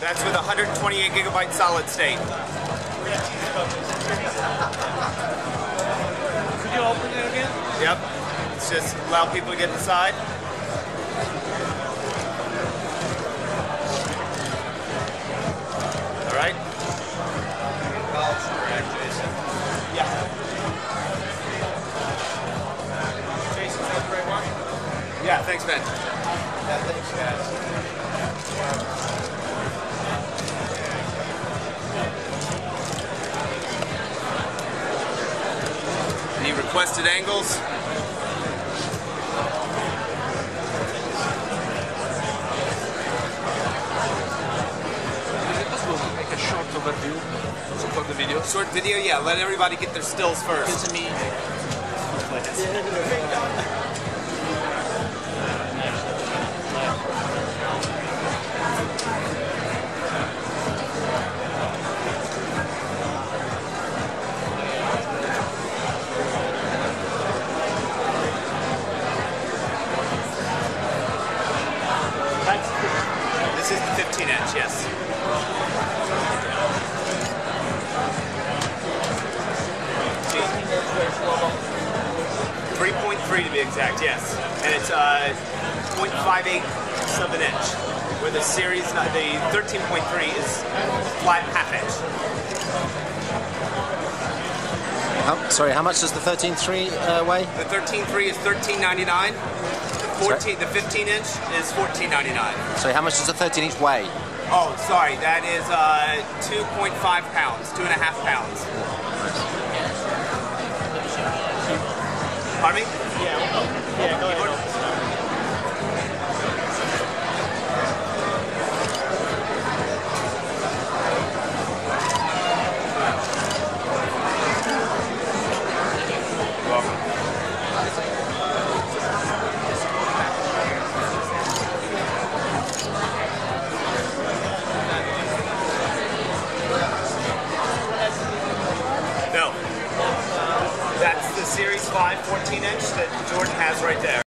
That's with 128 gigabyte solid state. Could you open it again? Yep. It's just allow people to get inside. All right. Yeah. Jason, that's the right one? Yeah. Thanks, Ben. Yeah, thanks, guys. Requested angles? Is it possible to make a short overview the video? Short video? Yeah. Let everybody get their stills first. Gives me This is the 15 inch. Yes. Three point three to be exact, yes, and it's uh, 0.58 of an inch. Where the series, not the 13.3 is flat half inch. How, sorry, how much does the 13.3 uh, weigh? The 13.3 is 13.99. The 14, the 15 inch is 14.99. So how much does the 13 inch weigh? Oh, sorry, that is uh, 2.5 pounds, two and a half pounds. Pardon me? Series 5 14 inch that Jordan has right there.